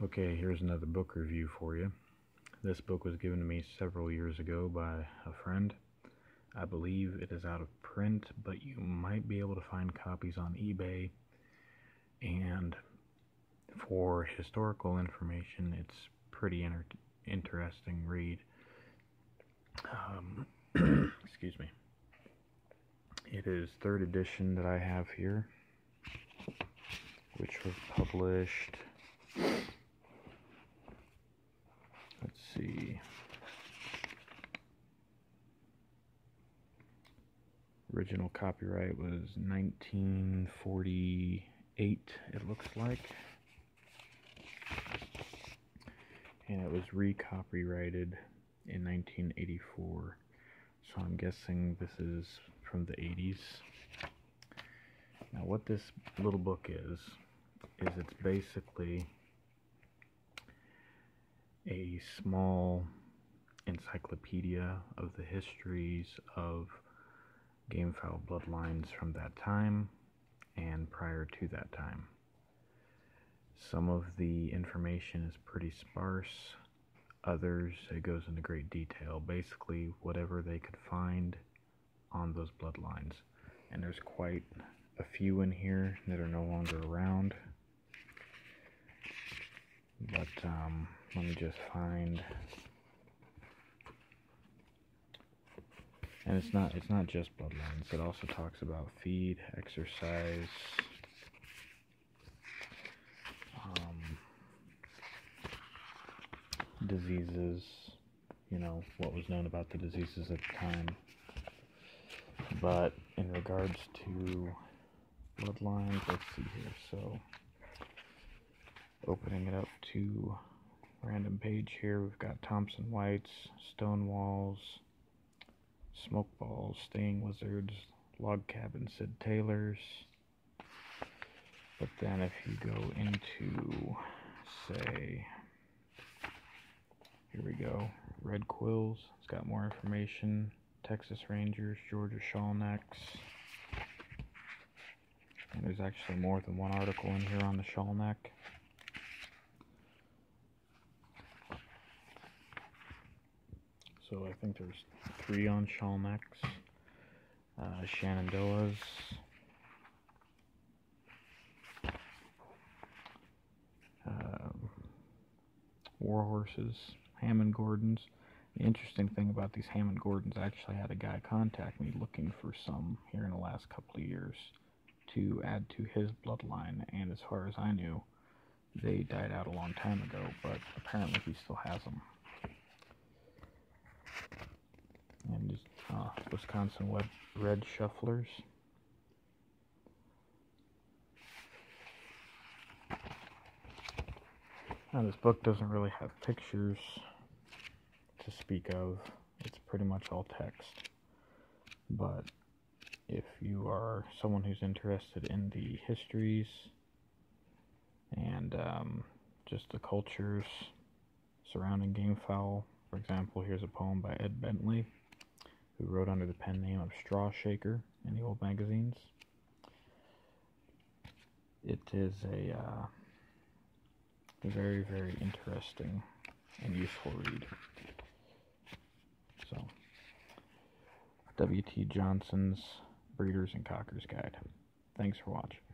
Okay, here's another book review for you. This book was given to me several years ago by a friend. I believe it is out of print, but you might be able to find copies on eBay. And for historical information, it's pretty inter interesting read. Um, excuse me. It is third edition that I have here, which was published see. Original copyright was 1948, it looks like. And it was recopyrighted in 1984. So I'm guessing this is from the 80s. Now what this little book is, is it's basically a small encyclopedia of the histories of gamefowl bloodlines from that time and prior to that time. Some of the information is pretty sparse, others it goes into great detail. Basically, whatever they could find on those bloodlines. And there's quite a few in here that are no longer around. But um, let me just find. And it's not it's not just bloodlines it also talks about feed exercise um, diseases you know what was known about the diseases at the time. But in regards to bloodlines let's see here. So opening it up to random page here. We've got Thompson Whites, Stone Walls, Smoke Balls, Staying Wizards, Log Cabin Sid Taylors. But then if you go into, say, here we go, Red Quills, it's got more information. Texas Rangers, Georgia Shawlnecks. And there's actually more than one article in here on the Shawlneck. So I think there's three on Shawlnecks, uh, Shenandoahs, War Horses, Hammond Gordons. The interesting thing about these Hammond Gordons, I actually had a guy contact me looking for some here in the last couple of years to add to his bloodline, and as far as I knew, they died out a long time ago, but apparently he still has them. and Wisconsin Red Shufflers. Now this book doesn't really have pictures to speak of. It's pretty much all text. But if you are someone who's interested in the histories and um, just the cultures surrounding gamefowl, for example, here's a poem by Ed Bentley who wrote under the pen name of Straw Shaker in the old magazines. It is a uh, very, very interesting and useful read. So, W.T. Johnson's Breeders and Cockers Guide. Thanks for watching.